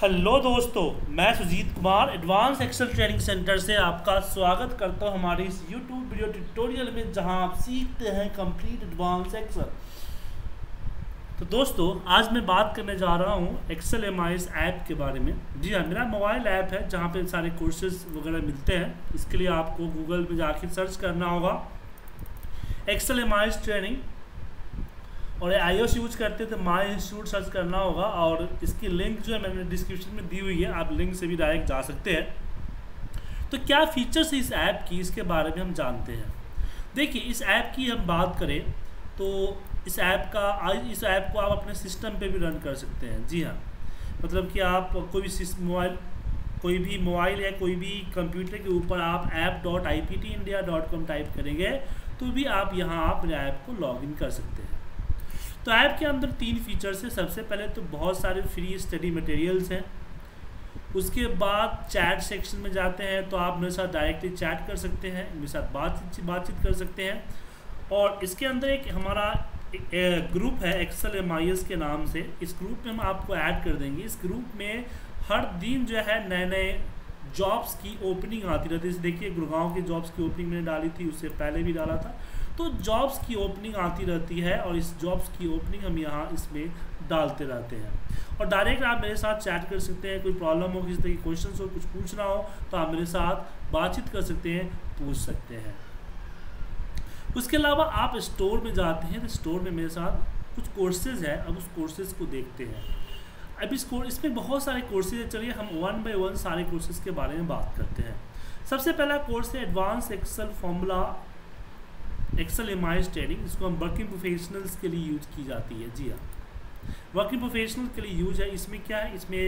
Hello दोस्तों, मैं Sujeet Kumar advance Excel training centre से आपका स्वागत करता हूँ हमारी इस यूट्यूब वीडियो ट्यूटोरियल में, जहाँ आप सीखते हैं कंप्लीट एडवांस एक्सेल तो दोस्तों, आज मैं बात करने जा रहा हूँ एक्सेल एम ऐप के बारे में। जी हाँ मेरा मोबाइल ऐप है, जहाँ पे सारे कोर्सेज वगैरह मिलते हैं। इसके लिए आपको गूगल में जाके सर्च करना होगा। एक्सेल एम ट्रेनिंग और आई यूज़ करते तो माई इंस्टीट्यूट सर्च करना होगा और इसकी लिंक जो है मैंने डिस्क्रिप्शन में दी हुई है, आप लिंक से भी डायरेक्ट जा सकते हैं। तो क्या फीचर्स है इस ऐप की? इसके बारे में हम जानते हैं। देखिए, इस ऐप की हम बात करें तो इस ऐप का, इस ऐप को आप अपने सिस्टम पे भी रन कर सकते हैं। जी हाँ मतलब कि आप कोई भी मोबाइल कोई भी मोबाइल या कोई भी कंप्यूटर के ऊपर आप app dot I P T India dot com type करेंगे तो भी आप यहाँ अपने ऐप को लॉगिन कर सकते हैं। तो ऐप के अंदर तीन फीचर्स हैं। सबसे पहले तो बहुत सारे फ्री स्टडी मटेरियल्स हैं। उसके बाद चैट सेक्शन में जाते हैं तो आप मेरे साथ डायरेक्टली चैट कर सकते हैं, मेरे साथ बातचीत बातचीत कर सकते हैं। और इसके अंदर एक हमारा ग्रुप है एक्सल एम के नाम से। इस ग्रुप में हम आपको ऐड कर देंगे। इस ग्रुप में हर दिन जो है नए नए जॉब्स की ओपनिंग आती रहती है। देखिए, गुड़गांव की जॉब्स की ओपनिंग मैंने डाली थी, उससे पहले भी डाला था। तो जॉब्स की ओपनिंग आती रहती है और इस जॉब्स की ओपनिंग हम यहाँ इसमें डालते रहते हैं। और डायरेक्ट आप मेरे साथ चैट कर सकते हैं, कोई प्रॉब्लम हो, किसी तरह की क्वेश्चन हो, कुछ पूछना हो तो आप मेरे साथ बातचीत कर सकते हैं, पूछ सकते हैं। उसके अलावा आप स्टोर में जाते हैं तो स्टोर में मेरे साथ कुछ कोर्सेज है, अब उस कोर्सेज को देखते हैं। अब इस कोर्स इसमें बहुत सारे कोर्सेज है, चलिए हम वन बाय वन सारे कोर्सेज के बारे में बात करते हैं। सबसे पहला कोर्स है advance Excel formula Excel M I training इसको हम वर्किंग प्रोफेशनल्स के लिए यूज़ की जाती है। जी हाँ। वर्किंग प्रोफेशनल के लिए यूज़ है। इसमें क्या है? इसमें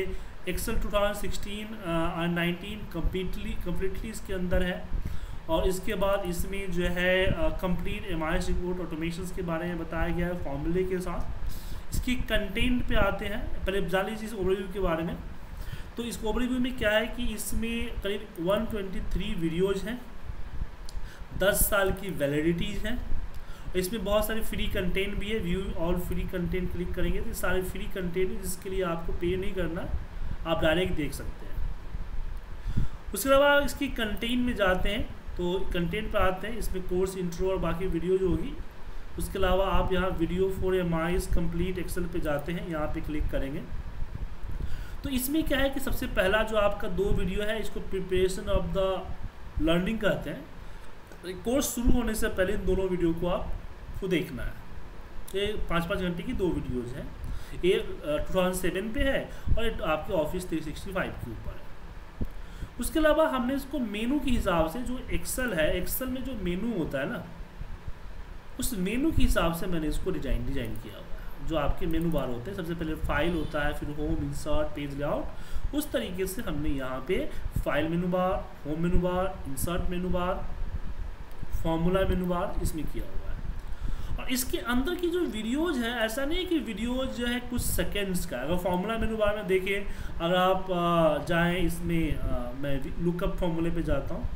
एक्सेल 2016 और नाइनटीन कम्प्लीटली कम्प्लीटली इसके अंदर है। और इसके बाद इसमें जो है complete M I report automation के बारे में बताया गया है फॉर्मूले के साथ। इसकी कंटेंट पे आते हैं। पहले जान लीजिए इस ओवरव्यू के बारे में। तो इस ओवरव्यू में क्या है कि इसमें करीब 123 वीडियोज़ हैं। दस साल की वैलिडिटीज़ हैं। इसमें बहुत सारे फ्री कंटेंट भी है। View all free content click करेंगे तो सारे फ्री कंटेंट है जिसके लिए आपको पे नहीं करना। आप डायरेक्ट देख सकते हैं। उसके अलावा इसकी कंटेंट में जाते हैं तो कंटेंट पर आते हैं। इसमें कोर्स इंट्रो और बाकी वीडियो जो होगी। उसके अलावा आप यहाँ video for M I complete Excel पे जाते हैं। यहाँ पे क्लिक करेंगे। तो इसमें क्या है कि सबसे पहला जो आपका दो वीडियो है, इसको प्रिपरेशन ऑफ़ द लर्निंग कहते हैं। कोर्स शुरू होने से पहले इन दोनों वीडियो को आपको देखना है। ये पाँच पाँच घंटे की दो वीडियोज़ हैं। ये टू थाउज़ेंड सेवन पे है और आपके ऑफ़िस थ्री सिक्सटी फाइव के ऊपर है। उसके अलावा हमने इसको मेनू के हिसाब से जो एक्सेल है एक्सेल में जो मेनू होता है ना, उस मेनू के हिसाब से मैंने इसको डिज़ाइन डिज़ाइन किया हुआ है। जो आपके मेनू बार होते हैं, सबसे पहले फ़ाइल होता है, फिर होम इंसर्ट पेज लेआउट उस तरीके से हमने यहाँ पे file menu bar home menu bar insert menu bar formula menu bar इसमें किया हुआ है। और इसके अंदर की जो वीडियोज़ है, ऐसा नहीं कि वीडियोज़ जो है कुछ सेकेंड्स का अगर फार्मूला मेनू बार में देखें, अगर आप जाएँ इसमें मैं लुकअप फार्मूले पर जाता हूँ।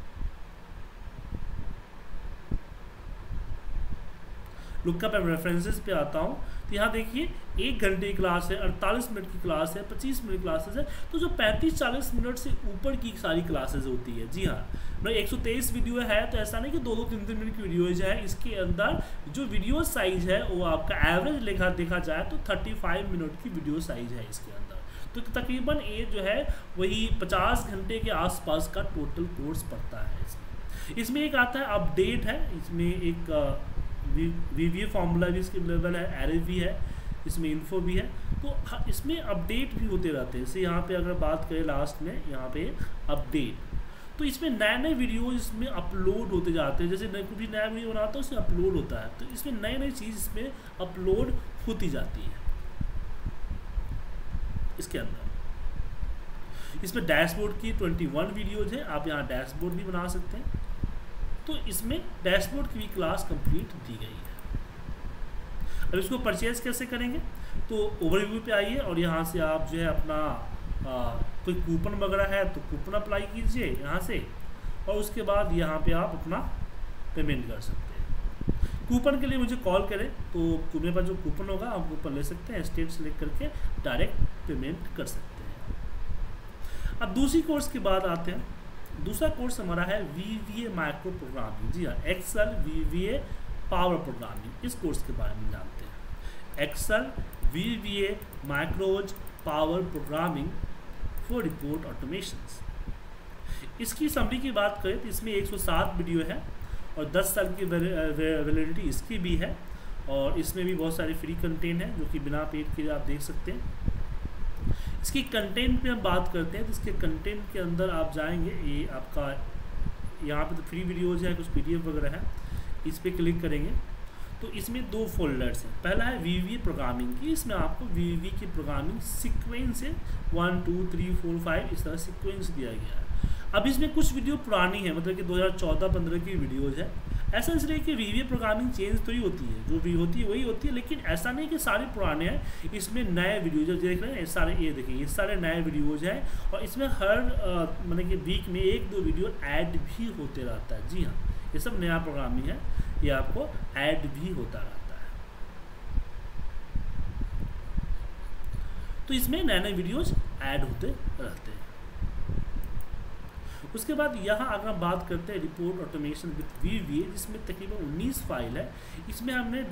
लुकअप एंड रेफरेंसेस पे आता हूँ। तो यहाँ देखिए, एक घंटे की क्लास है, अड़तालीस मिनट की क्लास है, पच्चीस मिनट क्लासेस है तो जो पैंतीस चालीस मिनट से ऊपर की सारी क्लासेस होती है। जी हाँ मतलब एक सौ तेईस वीडियो है तो ऐसा नहीं कि दो दो तीन तीन मिनट की वीडियोज़ है, इसके अंदर जो वीडियो साइज़ है, वो आपका एवरेज लेखा, देखा जाए तो थर्टी फाइव मिनट की वीडियो साइज़ है इसके अंदर। तो तकरीबन ये जो है, वही पचास घंटे के आसपास का टोटल कोर्स पड़ता है इसमें। इसमें एक आता है अपडेट है, इसमें एक वी वी फार्मूला भी इसके अवेलेबल है एरे भी है, इसमें इन्फो भी है। तो इसमें अपडेट भी होते रहते हैं। जैसे यहाँ पे अगर बात करें लास्ट में, यहाँ पे अपडेट तो इसमें नए नए वीडियो इसमें अपलोड होते जाते हैं। जैसे नए कुछ नया वीडियो बनाता है, उसमें अपलोड होता है। तो इसमें नई नई चीज़ इसमें अपलोड होती जाती है। इसके अंदर। इसमें डैशबोर्ड की 21 वीडियोज़ है। आप यहाँ डैशबोर्ड भी बना सकते हैं। तो इसमें डैशबोर्ड की भी क्लास कंप्लीट दी गई है। अब इसको परचेज कैसे करेंगे? तो ओवरव्यू पे आइए और यहाँ से आप जो है अपना आ, कोई कूपन वगैरह है तो कूपन अप्लाई कीजिए यहाँ से और उसके बाद यहाँ पे आप अपना पेमेंट कर सकते हैं। कूपन के लिए मुझे कॉल करें तो मेरे पास जो कूपन होगा आप कूपन ले सकते हैं स्टेट सेलेक्ट करके डायरेक्ट पेमेंट कर सकते हैं। अब दूसरी कोर्स की बात आते हैं। दूसरा कोर्स हमारा है V V A micro programming जी हाँ Excel V V A power programming इस कोर्स के बारे में जानते हैं। Excel V V A micros power programming for report automation इसकी समरी की बात करें तो इसमें 107 वीडियो है और 10 साल की वैलिडिटी इसकी भी है और इसमें भी बहुत सारे फ्री कंटेंट हैं जो कि बिना पेड के आप देख सकते हैं। इसकी कंटेंट पे हम बात करते हैं तो इसके कंटेंट के अंदर आप जाएँगे, ये आपका, यहाँ पे तो फ्री वीडियोज़ है, कुछ पीडीएफ वगैरह है, इस पर क्लिक करेंगे। तो इसमें दो फोल्डर्स हैं। पहला है वी वी प्रोग्रामिंग की, इसमें आपको वी वी की प्रोग्रामिंग सिक्वेंस है one two three four five इस तरह सिक्वेंस दिया गया है। अब इसमें कुछ वीडियो पुरानी है मतलब कि 2014-15 की वीडियोज़ है। ऐसा इसलिए कि वी प्रोग्रामिंग चेंज तो ही होती है। जो भी होती है, वही होती है, लेकिन ऐसा नहीं कि सारे पुराने हैं। इसमें नए वीडियोज़ देख रहे हैं सारे, ये देखिए, ये सारे नए वीडियोज़ हैं और इसमें हर मतलब कि वीक में एक दो वीडियो ऐड भी होते रहता है। जी हाँ ये सब नया प्रोग्रामिंग है। ये आपको ऐड भी होता रहता है। तो इसमें नए नए वीडियोज़ ऐड होते रहते हैं। उसके बाद यहाँ अगर हम बात करते हैं report automation with V V जिसमें तकरीबन 19 फ़ाइल है, इसमें हमने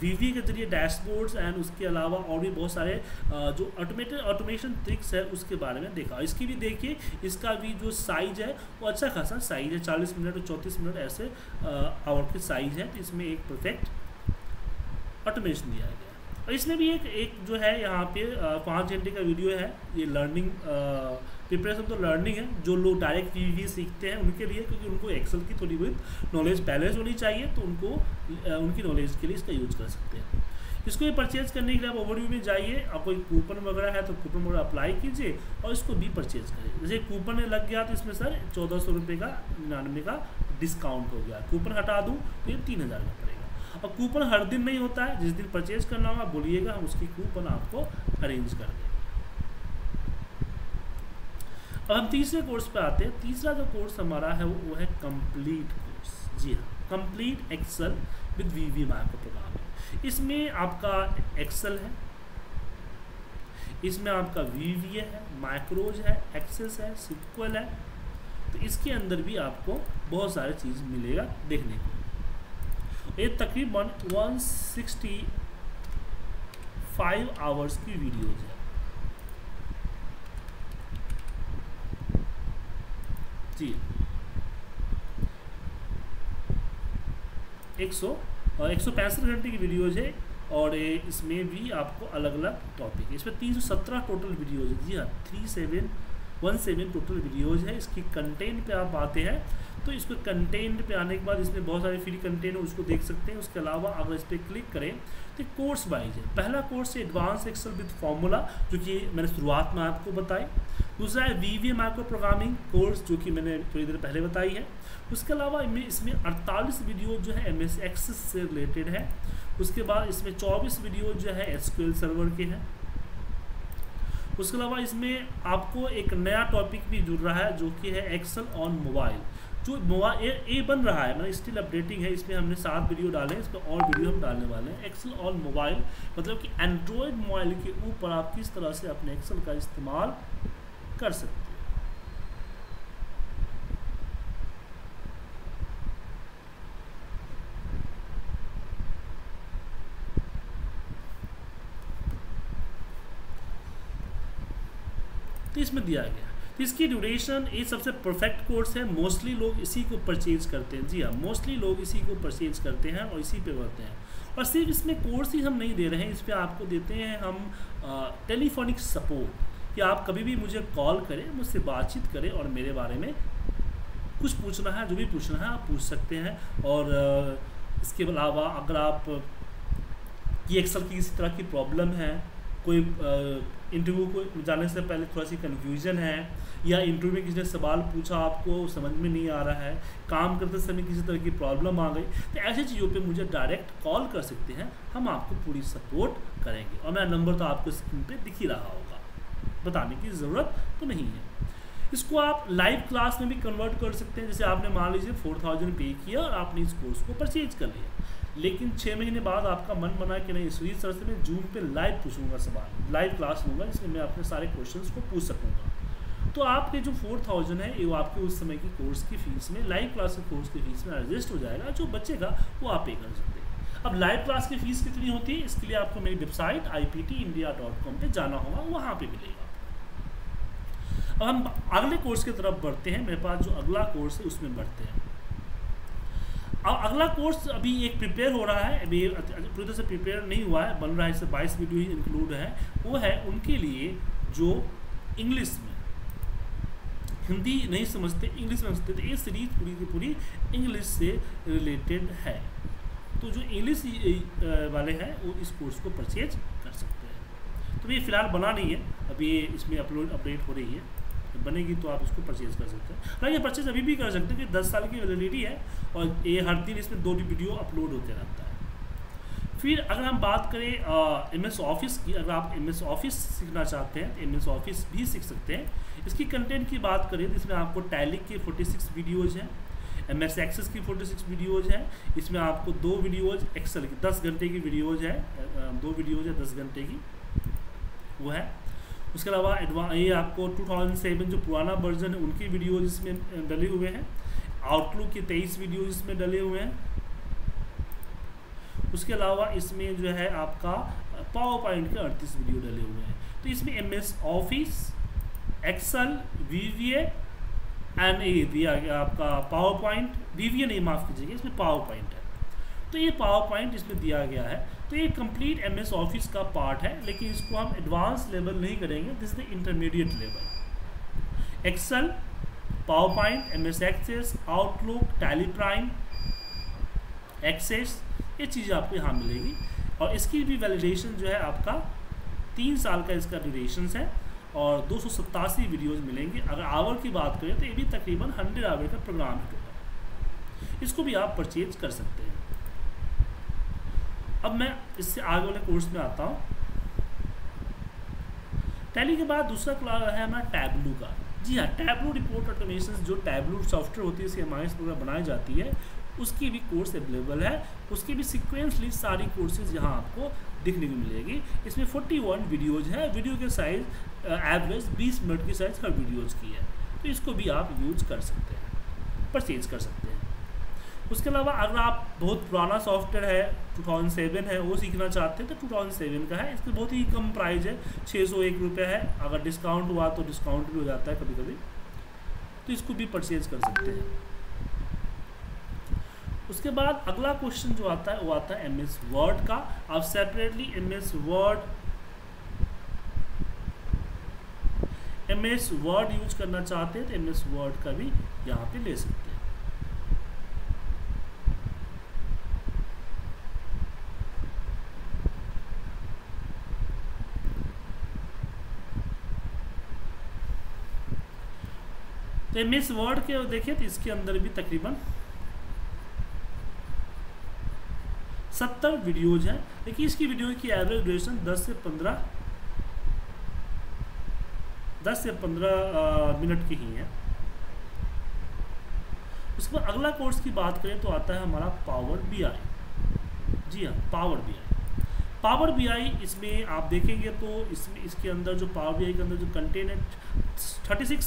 वी वी के ज़रिए डैशबोर्ड्स एंड उसके अलावा और भी बहुत सारे जो ऑटोमेटेड ऑटोमेशन ट्रिक्स है, उसके बारे में देखा। इसकी भी देखिए, इसका भी जो साइज़ है, वो अच्छा खासा साइज़ है, चालीस मिनट और चौंतीस मिनट ऐसे आवर के साइज़ है तो इसमें एक परफेक्ट ऑटोमेशन दिया गया और इसमें भी एक एक जो है यहाँ पे पाँच घंटे का वीडियो है। ये लर्निंग प्रिपरेशन तो लर्निंग है, जो लोग डायरेक्ट वी सीखते हैं उनके लिए, क्योंकि उनको एक्सेल की थोड़ी बहुत नॉलेज पहले होनी चाहिए तो उनको उनकी नॉलेज के लिए इसका यूज़ कर सकते हैं। इसको ये परचेज करने के लिए आप ओवरव्यू में जाइए। आप कोई कूपन वगैरह है तो कूपन वगैरह अप्लाई कीजिए और इसको भी परचेज करिए जैसे कूपन लग गया तो इसमें सर चौदह सौ रुपये का, निन्यानवे का डिस्काउंट हो गया। कूपन हटा दूँ तो ये तीन हज़ार का पड़ेगा। और कूपन हर दिन नहीं होता है जिस दिन परचेज करना होगा बोलिएगा हम उसकी कूपन आपको अरेंज कर देंगे। अब हम तीसरे कोर्स पे आते हैं। तीसरा जो कोर्स हमारा है वो, वो है कंप्लीट कोर्स जी हाँ complete excel with V V program इसमें आपका एक्सेल है। इसमें आपका वी वी है माइक्रोज है एक्सेस है सिक्वल है। तो इसके अंदर भी आपको बहुत सारे चीज़ मिलेगा देखने को। ये तकरीबन 165 आवर्स की वीडियोज़ है। जी। एक सौ एक सौ पैंसठ घंटे की वीडियोज़ है, और इसमें भी आपको अलग अलग टॉपिक है। इसमें तीन सौ सत्रह टोटल वीडियोज़ है। जी हाँ three seven one seven total videos है। इसकी कंटेंट पे आप आते हैं तो इसको कंटेंट पे आने के बाद इसमें बहुत सारे फ्री कंटेंट उसको देख सकते हैं। उसके अलावा अगर इस पर क्लिक करें तो कोर्स वाइज है। पहला कोर्स है एडवांस एक्सल विद फार्मूला जो कि मैंने शुरुआत में आपको बताई। दूसरा है V V micro programming course जो कि मैंने थोड़ी देर पहले बताई है। उसके अलावा इसमें अड़तालीस वीडियो जो है एम एस एक्सेस से रिलेटेड है। उसके बाद इसमें चौबीस वीडियो जो है एसक्यूएल सर्वर के हैं। उसके अलावा इसमें आपको एक नया टॉपिक भी जुड़ रहा है, जो कि है एक्सल ऑन मोबाइल जो मोबाइल ए बन रहा है मतलब स्टिल अपडेटिंग है, इसमें हमने सात वीडियो डाले हैं इस पर और वीडियो हम डालने वाले हैं। एक्सल ऑन मोबाइल मतलब कि एंड्रॉयड मोबाइल के ऊपर आप किस तरह से अपने एक्सल का इस्तेमाल कर सकते हैं। इसमें दिया गया। तो इसकी ड्यूरेशन ये सबसे परफेक्ट कोर्स है। मोस्टली लोग इसी को परचेज करते हैं। जी हाँ मोस्टली लोग इसी को परचेज करते हैं और इसी पे बढ़ते हैं। और सिर्फ़ इसमें कोर्स ही हम नहीं दे रहे हैं। इस पर आपको देते हैं हम टेलीफोनिक सपोर्ट कि आप कभी भी मुझे कॉल करें, मुझसे बातचीत करें और मेरे बारे में कुछ पूछना है, जो भी पूछना है, आप पूछ सकते हैं। और इसके अलावा अगर आप की एक्सल की किसी तरह की प्रॉब्लम है, कोई इंटरव्यू को जाने से पहले थोड़ा सी कन्फ्यूज़न है, या इंटरव्यू में किसी ने सवाल पूछा आपको समझ में नहीं आ रहा है, काम करते समय किसी तरह की प्रॉब्लम आ गई तो ऐसी चीज़ों पे मुझे डायरेक्ट कॉल कर सकते हैं, हम आपको पूरी सपोर्ट करेंगे। और मेरा नंबर तो आपको स्क्रीन पर दिख ही रहा होगा, बताने की ज़रूरत तो नहीं है। इसको आप लाइव क्लास में भी कन्वर्ट कर सकते हैं, जैसे आपने मान लीजिए फोर थाउज़ेंड पे किया और आपने इस कोर्स को परचेज कर लिया। लेकिन छः महीने बाद आपका मन बना कि नहीं सुजीत सर से मैं जूम पे लाइव पूछूँगा सवाल लाइव क्लास लूँगा, जिसमें मैं अपने सारे क्वेश्चंस को पूछ सकूँगा। तो आपके जो फोर थाउज़ेंड है, ये आपके उस समय की कोर्स की फ़ीस में लाइव क्लास के कोर्स की फ़ीस में एडजस्ट हो जाएगा, जो बचेगा, वो आप पे कर सकते हैं। अब लाइव क्लास की फ़ीस कितनी होती है, इसके लिए आपको मेरी website I P T India dot com पर जाना होगा, वहाँ पर मिलेगा अब हम अगले कोर्स की तरफ़ बढ़ते हैं, मेरे पास जो अगला कोर्स है, उसमें बढ़ते हैं। अगला कोर्स अभी एक प्रिपेयर हो रहा है, अभी पूरी तरह से प्रिपेयर नहीं हुआ है बन रहा है इससे बाईस वीडियो ही इंक्लूड है। वो है उनके लिए जो इंग्लिश में, हिंदी नहीं समझते इंग्लिश में समझते तो ये सीरीज़ पूरी की पूरी इंग्लिश से रिलेटेड है। तो जो इंग्लिश वाले हैं, वो इस कोर्स को परचेज कर सकते हैं। तो ये फ़िलहाल बना नहीं है, अभी इसमें अपलोड अपडेट हो रही है। बनेगी तो आप इसको परचेज कर सकते हैं। हालाँकि परचेज अभी भी कर सकते हैं कि दस साल की वैलिडिटी है और ये हर दिन इसमें दो वीडियो अपलोड होते रहता है। फिर अगर हम बात करें एम एस ऑफ़िस की, अगर आप एम एस ऑफ़िस सीखना चाहते हैं तो एम एस ऑफ़िस भी सीख सकते हैं। इसकी कंटेंट की बात करें तो इसमें आपको टैलिक के 46 वीडियोज़ हैं एम एस एक्सेस की 46 वीडियोज़ हैं, इसमें आपको दो वीडियोज़ एक्सेल की 10 घंटे की वीडियोज़ है दो वीडियोज़ है 10 घंटे की, वो है। उसके अलावा एडवा ये आपको 2007 जो पुराना वर्जन है, उनकी वीडियोज़ इसमें डले हुए हैं। आउटलुक के तेईस वीडियोज़ इसमें डले हुए हैं। उसके अलावा इसमें जो है आपका पावर पॉइंट के अड़तीस वीडियो डले हुए हैं। तो इसमें M S office excel V V and A दिया गया आपका power point V V A नहीं माफ़ कीजिएगा, इसमें पावर पॉइंट है। तो ये पावर पॉइंट इसमें दिया गया है। तो ये कंप्लीट एम एस ऑफ़िस का पार्ट है, लेकिन इसको हम एडवांस लेवल नहीं करेंगे। This the intermediate level excel power point M S access outlook tally prime access ये चीज़ें आपको यहाँ मिलेगी। और इसकी भी वैलिडेशन जो है आपका तीन साल का इसका ड्यूरेशन है, और दो सौ वीडियोज़ मिलेंगे। अगर आवर की बात करें तो ये भी तकरीबन हंड्रेड आवर का प्रोग्राम है। इसको भी आप परचेज कर सकते हैं। अब मैं इससे आगे वाले कोर्स में आता हूँ। टैली के बाद दूसरा क्लास है हमारा टैबलू का। जी हाँ टैबलू रिपोर्ट ऑटोमेशन जो टैबलू सॉफ्टवेयर होती है इसकी एम प्रोग्राम बनाई जाती है, उसकी भी कोर्स अवेलेबल है। उसकी भी सिक्वेंसली सारी कोर्सेज यहाँ आपको दिखने को मिलेगी। इसमें 41 वीडियोज़ है। वीडियो के साइज़ एवरेज 20 मिनट की साइज़ हर वीडियोज़ की है। तो इसको भी आप यूज़ कर सकते हैं परचेज कर सकते हैं। उसके अलावा अगर आप बहुत पुराना सॉफ्टवेयर है 2007 है, वो सीखना चाहते हैं तो 2007 का है। इसका बहुत ही कम प्राइस है छः सौ एक रुपये है। अगर डिस्काउंट हुआ तो डिस्काउंट भी हो जाता है कभी कभी तो इसको भी परचेज कर सकते हैं। उसके बाद अगला क्वेश्चन जो आता है, वो आता है एम एस वर्ड का। आप separately M S word M S word use करना चाहते हैं तो एम एस वर्ड का भी यहाँ पे ले सकते हैं। तो मिस वर्ड के देखिए तो इसके अंदर भी तकरीबन सत्तर वीडियोज़ हैं। देखिए इसकी वीडियो की एवरेज ड्यूरेशन 10 से 15 10 से 15 मिनट की ही है। उसके बाद अगला कोर्स की बात करें तो आता है हमारा पावर बी आई जी हाँ पावर बीआई पावर बीआई इसमें आप देखेंगे तो इसमें, इसके अंदर जो पावर बीआई के अंदर जो कंटेंट है thirty six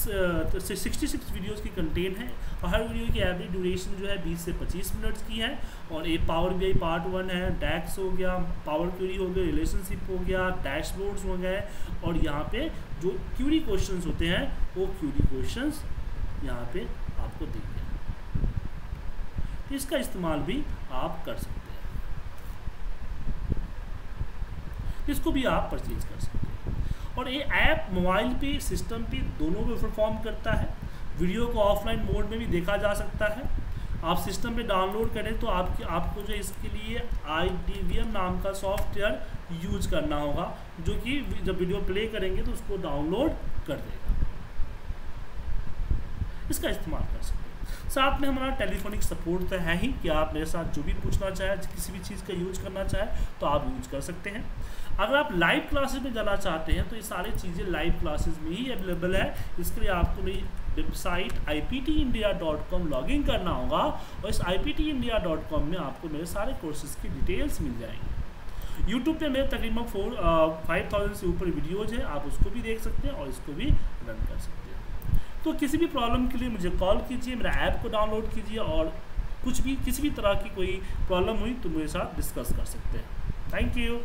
sixty six videos की कंटेंट है और हर वीडियो की एवरेज ड्यूरेशन जो है बीस से पच्चीस मिनट्स की है और ये पावर बीआई पार्ट वन है डैक्स हो गया पावर क्यूरी हो गया रिलेशनशिप हो गया डैशबोर्ड्स हो गए और यहाँ पे जो क्यूरी क्वेश्चंस होते हैं, वो क्यूरी क्वेश्चंस यहाँ पे आपको दिख गए। इसका इस्तेमाल भी आप कर सकते हैं इसको भी आप परचेज कर सकते हैं। और ये ऐप मोबाइल पे सिस्टम पे दोनों पे परफॉर्म करता है। वीडियो को ऑफलाइन मोड में भी देखा जा सकता है। आप सिस्टम पे डाउनलोड करें तो आपकी, आपको जो इसके लिए आई नाम का सॉफ्टवेयर यूज़ करना होगा, जो कि जब वीडियो प्ले करेंगे तो उसको डाउनलोड कर देगा। इसका इस्तेमाल कर सकते हैं। साथ में हमारा टेलीफोनिक सपोर्ट तो है ही कि आप मेरे साथ जो भी पूछना चाहें, किसी भी चीज़ का यूज़ करना चाहें तो आप यूज़ कर सकते हैं। अगर आप लाइव क्लासेस में जाना चाहते हैं तो ये सारी चीज़ें लाइव क्लासेस में ही अवेलेबल है। इसके लिए आपको मेरी website I P T India dot com log in करना होगा और इस I P T India dot com में आपको मेरे सारे कोर्सेज की डिटेल्स मिल जाएँगी। यूट्यूब पे मेरे तकरीबन फोर फाइव थाउज़ेंड से ऊपर वीडियोज़ हैं, आप उसको भी देख सकते हैं और इसको भी रन कर सकते हैं। तो किसी भी प्रॉब्लम के लिए मुझे कॉल कीजिए, मेरा ऐप को डाउनलोड कीजिए और कुछ भी, किसी भी तरह की कोई प्रॉब्लम हुई तो मेरे साथ डिस्कस कर सकते हैं। Thank you